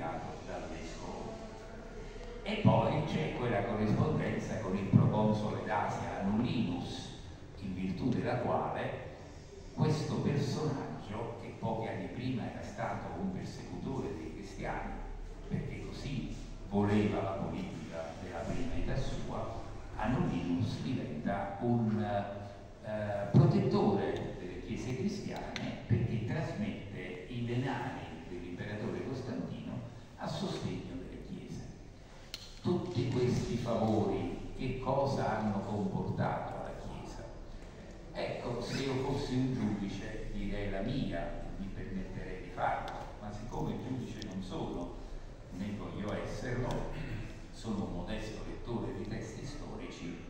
indicato dal vescovo. E poi c'è quella corrispondenza con il proconsole d'Asia Anulinus, in virtù della quale questo personaggio, che pochi anni prima era stato un persecutore dei cristiani, perché così voleva la politica della prima età sua, Anulinus diventa un eh, protettore delle chiese cristiane perché trasmette i denari a sostegno delle chiese. Tutti questi favori che cosa hanno comportato alla Chiesa? Ecco, se io fossi un giudice direi la mia, mi permetterei di farlo, ma siccome giudice non sono, né voglio esserlo, sono un modesto lettore di testi storici,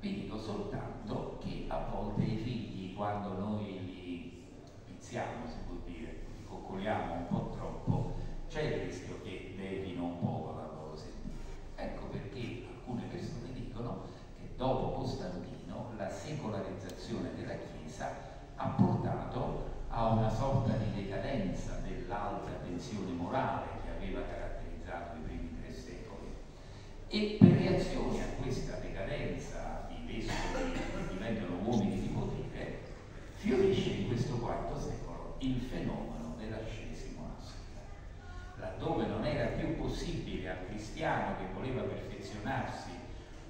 vi dico soltanto che a volte i figli, quando noi li pizziamo, si può dire, li coccoliamo un po' troppo, c'è il rischio che devino un po' la loro sentire. Ecco perché alcune persone dicono che dopo Costantino la secolarizzazione della Chiesa ha portato a una sorta di decadenza dell'alta tensione morale che aveva caratterizzato i primi tre secoli. E per reazione a questa decadenza vescovi che diventano uomini di potere, fiorisce in questo IV secolo il fenomeno dell'ascesi monastica. Laddove non era più possibile al cristiano che voleva perfezionarsi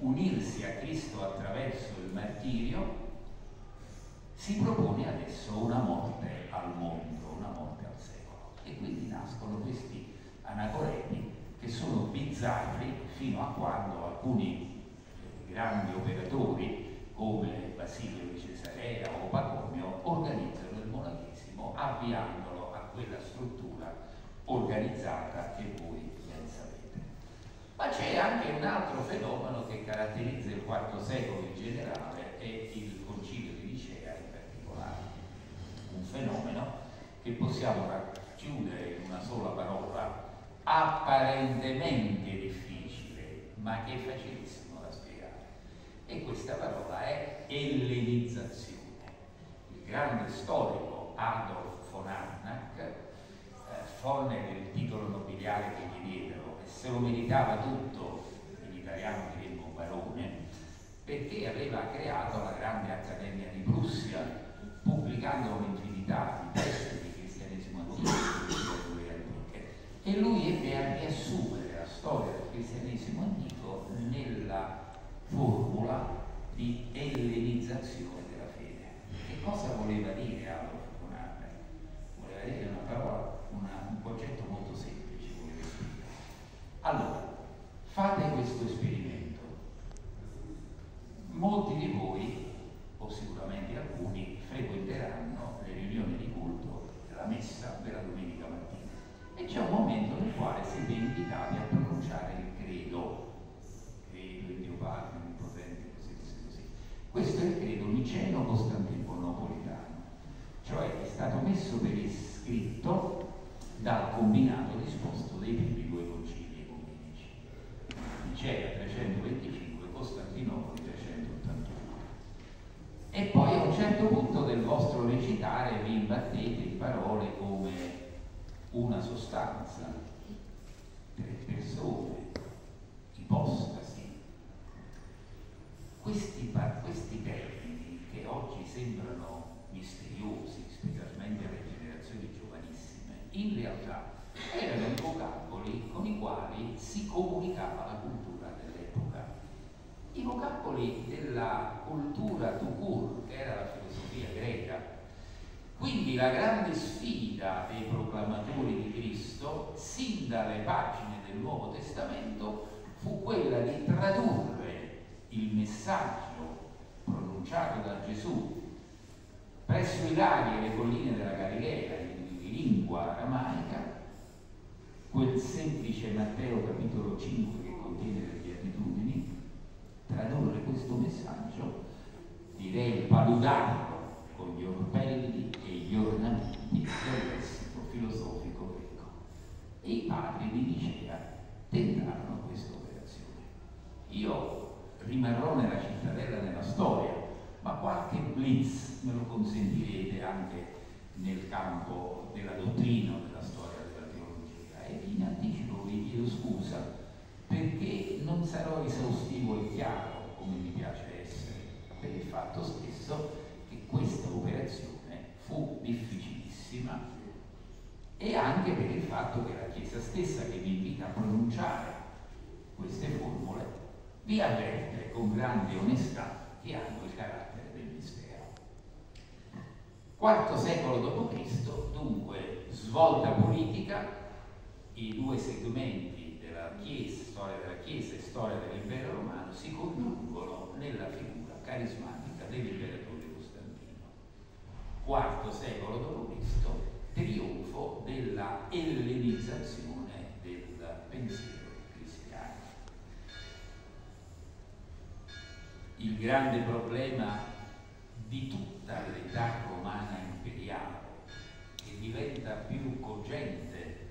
unirsi a Cristo attraverso il martirio, si propone adesso una morte al mondo, una morte al secolo. E quindi nascono questi anacoreti che sono bizzarri fino a quando alcuni grandi operatori come Basilio di Cesarea o Pacomio organizzano il monachesimo avviandolo a quella struttura organizzata che voi. Ma c'è anche un altro fenomeno che caratterizza il IV secolo in generale e il concilio di Nicea in particolare. Un fenomeno che possiamo racchiudere in una sola parola apparentemente difficile, ma che è facilissimo e questa parola è ellenizzazione. Il grande storico Adolf von Arnack eh, forne del titolo nobiliare che gli diedero se lo meritava tutto, in italiano diremmo barone, perché aveva creato la grande accademia di Prussia, pubblicando un'infinità di testi di cristianesimo antico e lui ebbe a riassumere la storia del cristianesimo antico nella formula di ellenizzazione della fede. Che cosa voleva dire von Arne? Voleva dire una parola, una, un concetto molto semplice. Allora, fate questo esperimento. Molti di voi, o sicuramente alcuni, frequenteranno le riunioni di culto della messa della domenica mattina e c'è un momento nel quale siete invitati a pronunciare il credo Padre Onnipotente, così, così, così. Questo è il credo niceno-costantinopolitano, cioè è stato messo per iscritto dal combinato disposto dei primi due concili ecumenici. Nicea 325, Costantinopoli 381. E poi a un certo punto del vostro recitare vi imbattete in parole come una sostanza, tre persone, ipostasi, questi, questi termini che oggi sembrano misteriosi, specialmente alle generazioni giovanissime, in realtà erano i vocaboli con i quali si comunicava la cultura dell'epoca. I vocaboli della cultura tukur, che era la filosofia greca. Quindi la grande sfida dei proclamatori di Cristo, sin dalle pagine del Nuovo Testamento, fu quella di tradurre il messaggio pronunciato da Gesù presso i laghi e le colline della Galilea in lingua aramaica, quel semplice Matteo capitolo 5 che contiene le beatitudini, tradurre questo messaggio, direi paludarlo con gli orpelli e gli ornamenti del lessico filosofico greco. E i padri di Nicea tentarono questa operazione. Io rimarrò nella cittadella nella storia, ma qualche blitz me lo consentirete anche nel campo della dottrina o della storia della teologia. E e anche per il fatto che la Chiesa stessa che vi invita a pronunciare queste formule vi avverte con grande onestà che hanno il carattere del mistero. Quarto secolo d.C., dunque svolta politica, i due segmenti della Chiesa, storia della Chiesa e storia dell'impero romano, si congiungono nella figura carismatica dell'imperatore Costantino. Quarto secolo d.C., trionfo della ellenizzazione del pensiero Il grande problema di tutta l'età romana imperiale, che diventa più cogente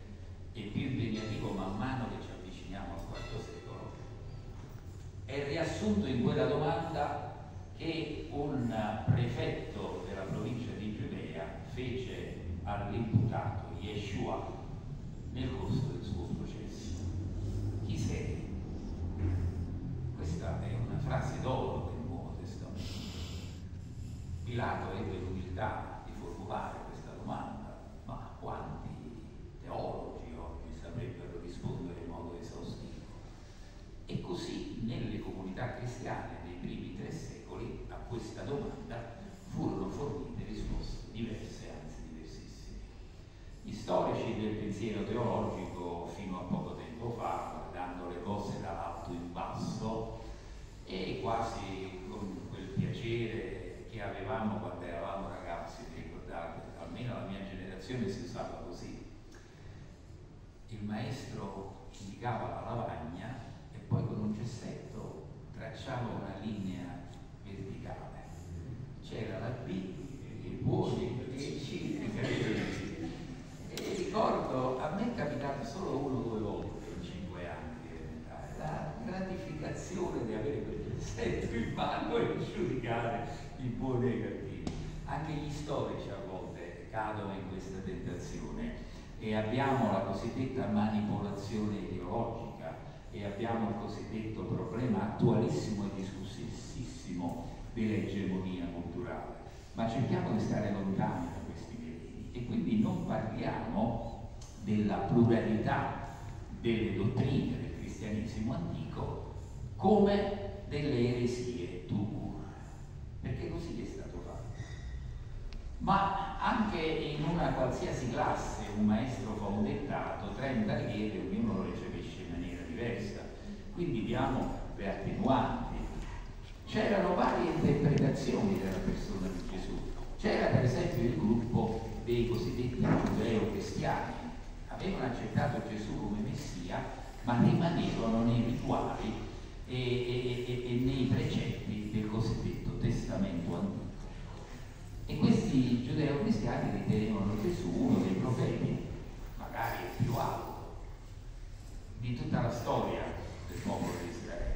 e più impegnativo man mano che ci avviciniamo al IV secolo, è riassunto in quella domanda che un prefetto della provincia di Giudea fece all'imputato Yeshua nel corso del suo processo. Chi sei? Questa è una frase d'oro del Nuovo Testamento. Pilato ebbe l'umiltà di formulare questa domanda, ma quanti teologi oggi saprebbero rispondere in modo esaustivo? E così nelle comunità cristiane dei primi tre secoli a questa domanda furono fornite risposte diverse gli storici del pensiero teologico fino a poco tempo fa, guardando le cose dall'alto in basso e quasi con quel piacere che avevamo quando eravamo ragazzi, vi ricordate? Almeno la mia generazione si usava così. Il maestro indicava la lavagna e poi con un gessetto tracciava una linea verticale. C'era la B, i buoni e i C, i e ricordo, a me è capitato solo uno o due volte in cinque anni elementari, la gratificazione di avere quel pezzetto in mano e giudicare i buoni e i cattivi. Anche gli storici a volte cadono in questa tentazione e abbiamo la cosiddetta manipolazione ideologica e abbiamo il cosiddetto problema attualissimo e discussissimo dell'egemonia culturale. Ma cerchiamo di stare lontani e quindi non parliamo della pluralità delle dottrine del cristianesimo antico come delle eresie tu perché così è stato fatto. Ma anche in una qualsiasi classe un maestro fa un dettato, 30 richiede, ognuno lo recepisce in maniera diversa, quindi diamo le attenuanti. C'erano varie interpretazioni della persona di Gesù. C'era per esempio il gruppo dei cosiddetti giudeo-cristiani avevano accettato Gesù come Messia, ma rimanevano nei rituali e, e, e, e nei precetti del cosiddetto Testamento Antico. E questi giudeo-cristiani ritenevano Gesù uno dei profeti, magari il più alto, di tutta la storia del popolo di Israele.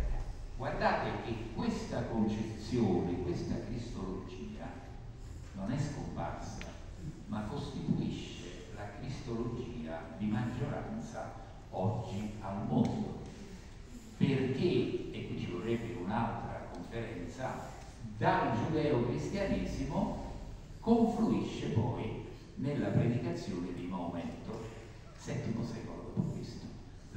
Guardate che questa concezione, questa cristologia non è scomparsa ma costituisce la cristologia di maggioranza oggi al mondo. Perché, e qui ci vorrebbe un'altra conferenza, dal giudeo-cristianesimo confluisce poi nella predicazione di Maometto, VII secolo d.C.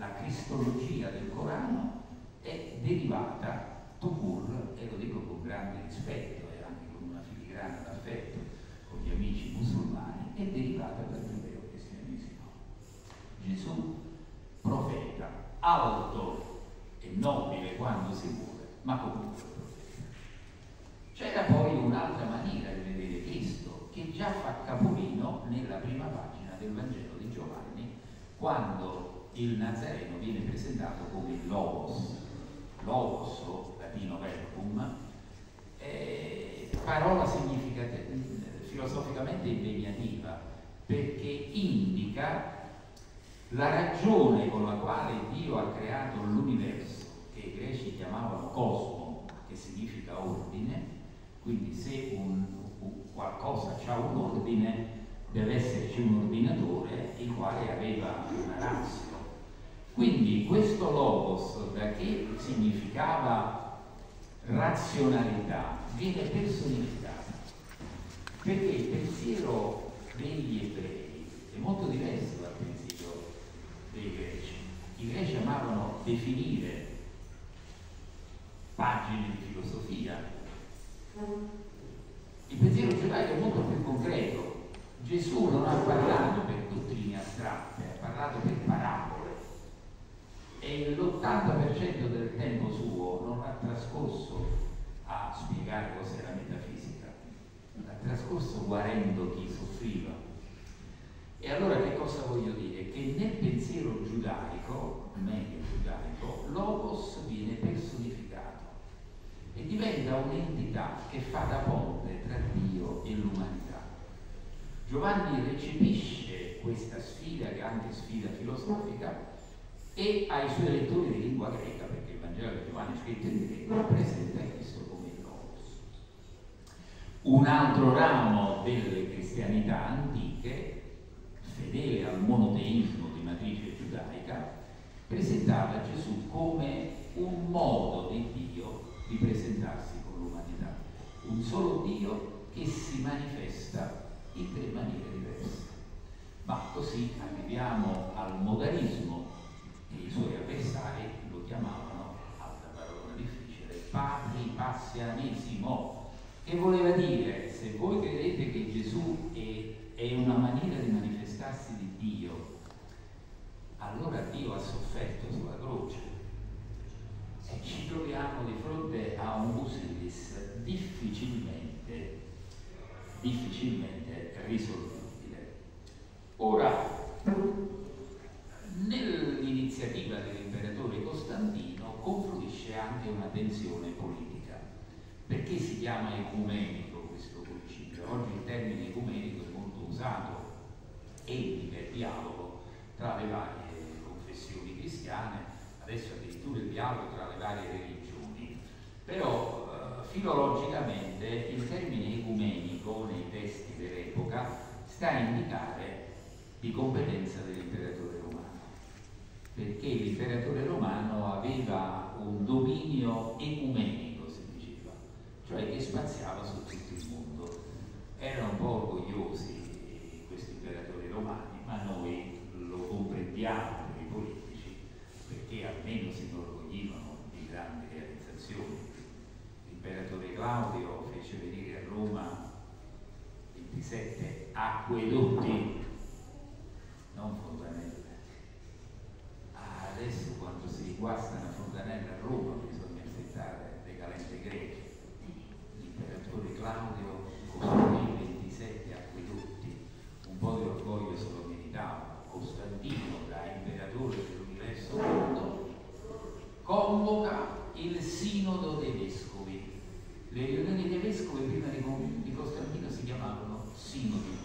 La cristologia del Corano è derivata, Tupur, e lo dico con grande rispetto e anche con una filigrana d'affetto, con gli amici musulmani è derivata dal giudeo-cristianesimo. Gesù, profeta, alto e nobile quando si vuole, ma comunque profeta. C'era poi un'altra maniera di vedere Cristo che già fa capolino nella prima pagina del Vangelo di Giovanni quando il Nazareno viene presentato come il Logos. Logos, latino verbum, parola filosoficamente impegnativa perché indica la ragione con la quale Dio ha creato l'universo, che i greci chiamavano cosmo, che significa ordine, quindi se un, qualcosa ha un ordine deve esserci un ordinatore il quale aveva una razio. Quindi questo logos, da che significava razionalità, viene personificato perché il pensiero degli ebrei è molto diverso I greci amavano definire pagine di filosofia. Il pensiero giudaico è molto più concreto. Gesù non ha parlato per dottrine astratte, ha parlato per e l'80% del tempo suo non ha trascorso a spiegare cos'è la metafisica, ha trascorso guarendo chi soffriva. E allora che cosa voglio dire? Che nel pensiero giudaico, medio giudaico, logos viene personificato e diventa un'entità che fa da ponte tra Dio e l'umanità. Giovanni recepisce questa sfida, anche sfida filosofica, e ai suoi lettori di lingua greca, perché il Vangelo di Giovanni è scritto in greco, presenta Cristo come il Logos. Un altro ramo delle cristianità antiche, fedele al monoteismo di matrice giudaica, presentava Gesù come un modo di Dio di presentarsi con l'umanità, un solo Dio che si manifesta in tre maniere diverse. Ma così arriviamo al modalismo i suoi avversari lo chiamavano, altra parola difficile, patripassianesimo, che voleva dire, se voi credete che Gesù è, è una maniera di manifestarsi di Dio, allora Dio ha sofferto sulla croce. E ci troviamo di fronte a un Busilis difficilmente, difficilmente risolvibile. Ora, Nell'iniziativa dell'imperatore Costantino confluisce anche una tensione politica. Perché si chiama ecumenico questo concilio? Oggi il termine ecumenico è molto usato e il dialogo tra le varie confessioni cristiane, adesso addirittura il dialogo tra le varie religioni. Però eh, filologicamente il termine ecumenico nei testi dell'epoca sta a indicare di competenza dell'imperatore perché l'imperatore romano aveva un dominio ecumenico, si diceva, cioè che spaziava su tutto il mondo. Erano un po' orgogliosi imperatori romani, ma noi lo comprendiamo per i politici, perché almeno si inorgoglivano di grandi realizzazioni. L'imperatore Claudio fece venire a Roma 27 acquedotti, non fontanelle adesso quando si guasta una fontanella a Roma bisogna aspettare le calende greche. L'imperatore Claudio costruì 27 acquedotti, un po' di orgoglio se lo meritava. Costantino, da imperatore dell'universo mondo, convoca il sinodo dei vescovi. Le riunioni dei vescovi prima di Costantino si chiamavano sinodi.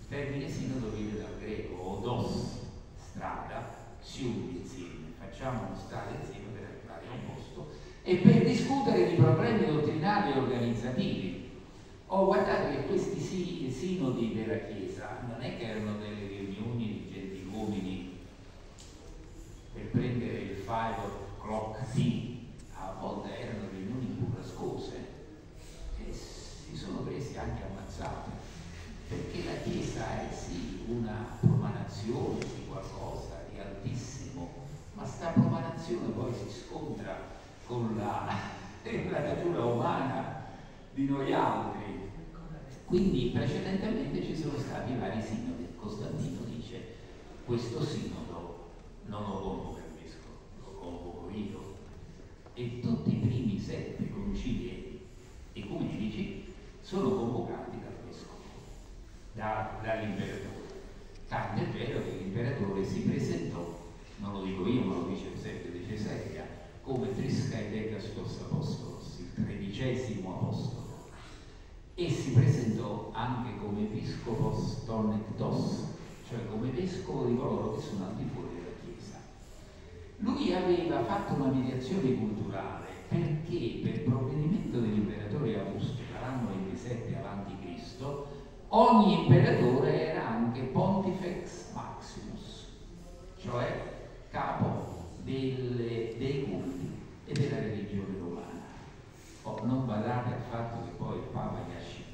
Il termine sinodo viene dal greco odos, strada, siudi insieme, facciamo uno stare insieme per arrivare a un posto e per discutere di problemi dottrinali e organizzativi. Oh, questi sinodi della Chiesa non è che erano delle riunioni di gentiluomini per prendere il 5 o'clock tea, a volte erano riunioni burrascose e si sono presi anche ammazzati, perché la Chiesa è sì una profanazione di qualcosa altissimo, ma sta profanazione poi si scontra con la, la natura umana di noi altri. Quindi precedentemente ci sono stati vari sinodi. Costantino dice questo sinodo non lo convoca il vescovo, lo convoco io. E tutti i primi sette concili ecumenici sono convocati dal vescovo, da, dall'imperatore. È vero che l'imperatore si presentò, non lo dico io, ma lo dice Eusebio di Cesarea, come Triscae Decastos Apostolos, il tredicesimo apostolo, e si presentò anche come episcopos tonectos, cioè come vescovo di coloro che sono al di fuori della Chiesa. Lui aveva fatto una mediazione culturale perché per provvedimento dell'imperatore Augusto, dall'anno 27 avanti Cristo, ogni imperatore era anche pontifex maximus, cioè capo delle, dei culti e della religione romana. Oh, non badate al fatto che poi il Papa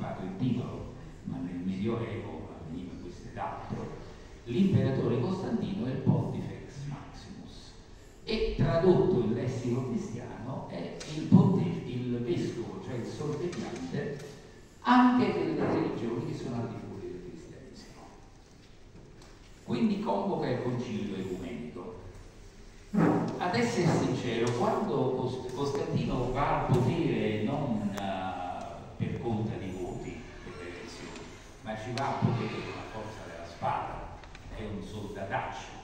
scippato il titolo, ma nel Medioevo avveniva questo ed altro. L'imperatore Costantino è il pontifex maximus, e tradotto il lessico cristiano è il pontefice, il vescovo, cioè il sorvegliante anche delle religioni che sono al di fuori del cristianesimo. Quindi convoca il concilio ecumenico. Ad essere sincero, quando Costantino va al potere non uh, per conta di voti per le elezioni, va al potere con la forza della spada, è un soldataccio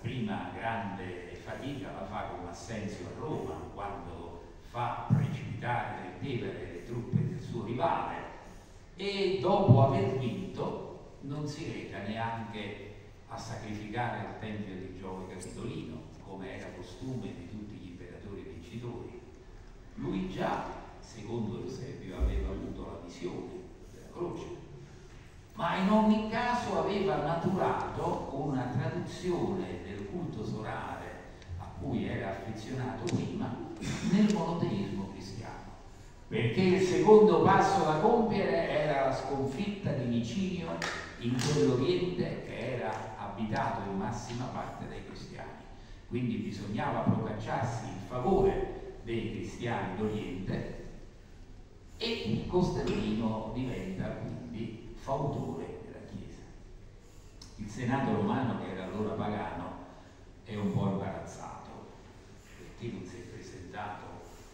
prima grande fatica la fa con Assenzio a Roma, quando fa precipitare nel Tevere le truppe del suo rivale e dopo aver vinto non si reca neanche a sacrificare al Tempio di Giove Capitolino, come era costume di tutti gli imperatori vincitori. Lui già, secondo Eusebio, aveva avuto la visione della croce ma in ogni caso aveva maturato una traduzione del culto solare a cui era affezionato prima nel monoteismo cristiano. Perché il secondo passo da compiere era la sconfitta di Micinio in quell'Oriente che era abitato in massima parte dai cristiani. Quindi bisognava procacciarsi il favore dei cristiani d'Oriente e Costantino diventa quindi fautore della Chiesa. Il Senato romano, che era allora pagano, è un po' imbarazzato, perché non si è presentato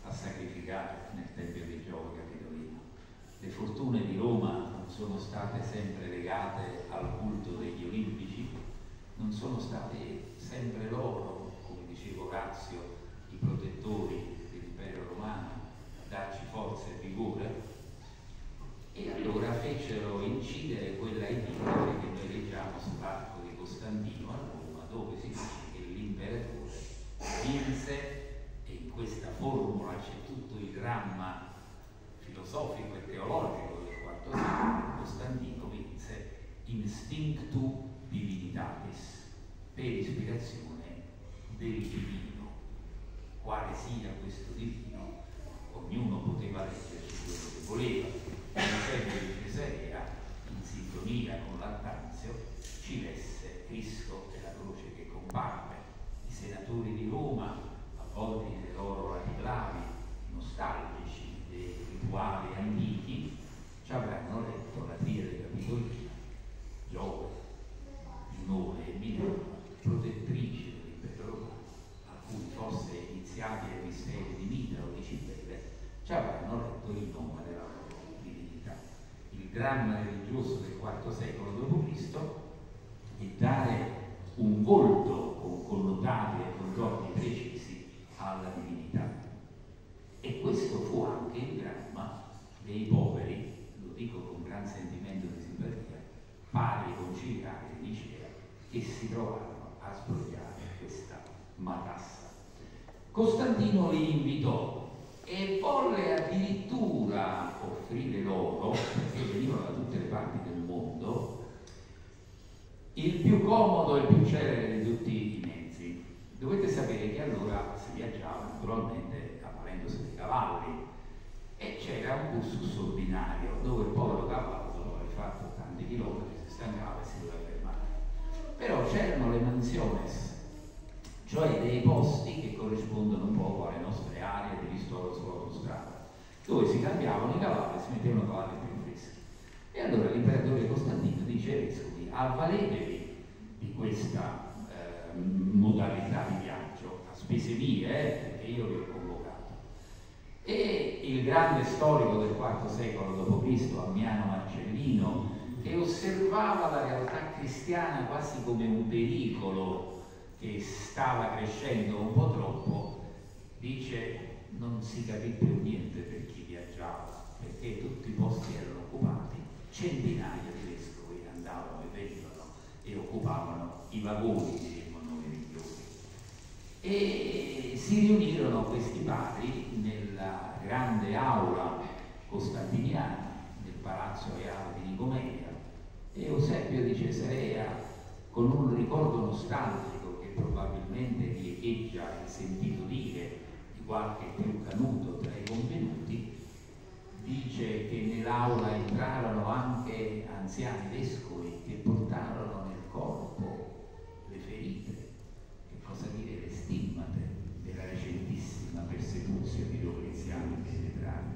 a sacrificare nel Tempio di Giove Capitolino. Le fortune di Roma non sono state sempre legate al culto degli olimpici, non sono state sempre loro, come diceva Orazio, i protettori dell'impero romano, a darci forza e vigore, e allora fecero incidere quella epistole che noi leggiamo sull'arco di Costantino a Roma, dove si dice che l'imperatore vinse, e in questa formula c'è tutto il dramma filosofico e teologico del IV secolo, Costantino vinse instinctu divinitatis, per ispirazione del divino. Quale sia questo divino, ognuno poteva leggerci quello che voleva Eusebio di Cesarea, in sintonia con l'Antanzio, ci lesse Cristo e la croce che comparve. I senatori di Roma, avvolti nei loro lapidlavi, nostalgici dei rituali antichi, ci avranno letto la triade capitolina, Giove, Giunone e Minerva, protettrice dell'impero romano, a cui fosse iniziati ai misteri di Mitra o di Cibele, ci avranno letto il nome della dramma religioso del IV secolo d.C. e dare un volto con connotati e contorni precisi alla divinità. E questo fu anche il dramma dei poveri, lo dico con gran sentimento di simpatia, padri conciliari di Che si trovarono a sbrogliare questa matassa. Costantino li invitò e volle addirittura offrire loro, perché venivano da tutte le parti del mondo, il più comodo e il più celere di tutti i mezzi. Dovete sapere che allora si viaggiava naturalmente avvalendosi dei cavalli e c'era un bus ordinario dove il povero cavallo, aver fatto tanti chilometri, si stancava e si doveva fermare. Però c'erano le mansiones cioè dei posti che corrispondono un po' alle nostre aree di ristoro sull'autostrada, dove si cambiavano i cavalli e si mettevano cavalli più freschi. E allora l'imperatore Costantino dice ai vescovi, avvaletevi di questa eh, modalità di viaggio, a spese mie, eh, perché io vi ho convocato. E il grande storico del IV secolo d.C., Ammiano Marcellino, che osservava la realtà cristiana quasi come un pericolo che stava crescendo un po' troppo, dice non si capì più niente per chi viaggiava, perché tutti i posti erano occupati, centinaia di vescovi andavano e venivano e occupavano i vagoni, diremmo noi migliori. E si riunirono questi padri nella grande aula costantiniana del Palazzo Reale di Nicomedia e Eusebio di Cesarea, con un ricordo nostalgico che probabilmente vi echeggia il sentito dire di qualche più canuto tra i convenuti, dice che nell'aula entrarono anche anziani vescovi che portarono nel corpo le ferite, che cosa dire le stimmate della recentissima persecuzione di Doveziano e Pietrani.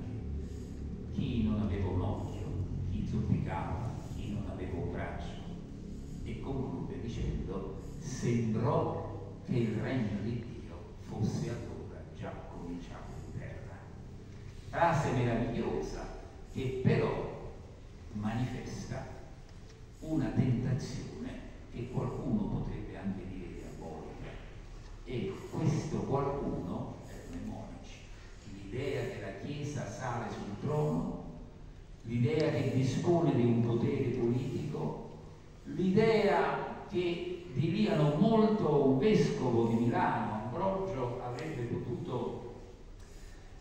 Chi non aveva un occhio, chi zoppicava, dicendo, sembrò che il regno di Dio fosse allora già cominciato in terra. Frase meravigliosa che però manifesta una tentazione che qualcuno potrebbe anche dire diabolica e questo qualcuno è mnemonici, l'idea che la Chiesa sale sul trono, l'idea che dispone di un potere politico, l'idea che di lì a non molto un vescovo di Milano, Ambrogio, avrebbe potuto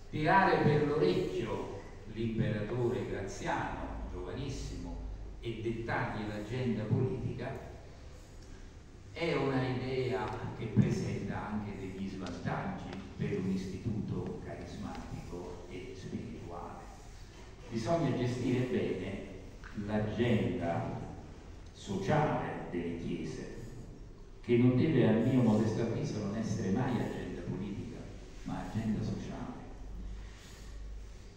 tirare per l'orecchio l'imperatore Graziano, giovanissimo, e dettargli l'agenda politica, è una idea che presenta anche degli svantaggi per un istituto carismatico e spirituale. Bisogna gestire bene l'agenda sociale delle chiese, che non deve, al mio modesto avviso, non essere mai agenda politica, ma agenda sociale.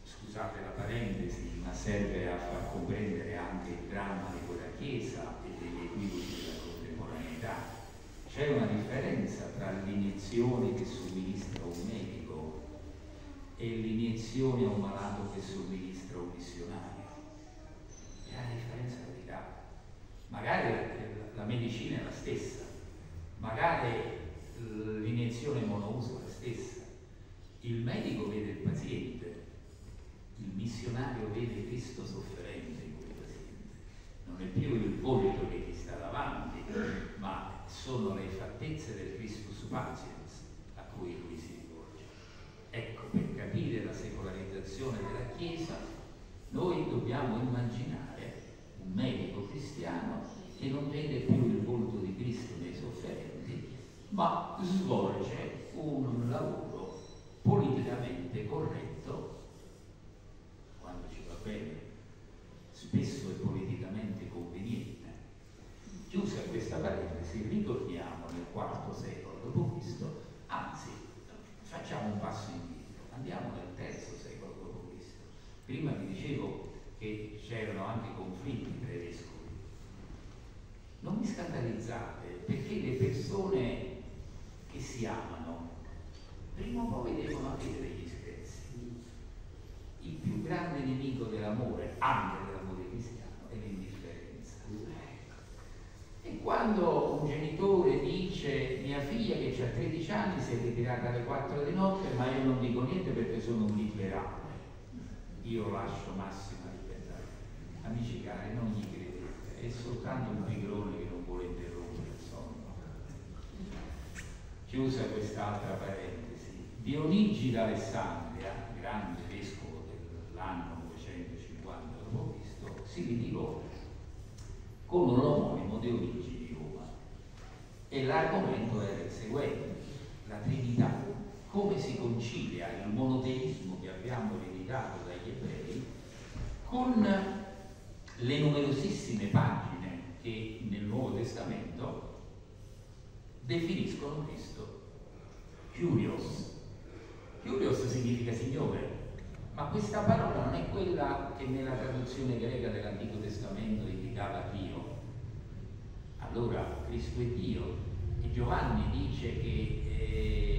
Scusate la parentesi, ma serve a far comprendere anche il dramma di quella Chiesa e degli equivoci della contemporaneità. C'è una differenza tra l'iniezione che somministra un medico e l'iniezione a un malato che somministra un missionario. È una differenza radicale. Magari la medicina è la stessa, magari l'iniezione monouso è la stessa. Il medico vede il paziente, il missionario vede Cristo sofferente in quel paziente. Non è più il volto che ti sta davanti, ma sono le fattezze del Christus Patiens a cui lui si rivolge. Ecco, per capire la secolarizzazione della Chiesa, noi dobbiamo immaginare un medico cristiano che non vede più il volto di Cristo nei sofferenti, ma svolge un lavoro politicamente corretto, quando ci va bene, spesso è politicamente conveniente. Chiusa questa parentesi, ritorniamo nel IV secolo d.C., anzi, facciamo un passo indietro, andiamo nel III secolo d.C. Prima vi dicevo che c'erano anche conflitti tra i mi scandalizzate perché le persone che si amano prima o poi devono avere degli screzi. Il più grande nemico dell'amore, anche dell'amore cristiano, è l'indifferenza. E quando un genitore dice mia figlia che ha 13 anni si è ritirata alle 4 di notte, ma io non dico niente perché sono un liberale, io lascio massima libertà. Amici cari, non gli credete è soltanto un pigrone che non vuole interrompere il sonno. Quest'altra parentesi, Dionigi d'Alessandria, grande vescovo dell'anno 950 d.C., si ritirò con un omonimo Dionigi di Roma. E l'argomento era il seguente, la Trinità. Come si concilia il monoteismo che abbiamo ereditato dagli ebrei con le numerosissime pagine che nel Nuovo Testamento definiscono Cristo Curios. Curios significa Signore, ma questa parola non è quella che nella traduzione greca dell'Antico Testamento indicava Dio. Allora Cristo è Dio e Giovanni dice che eh,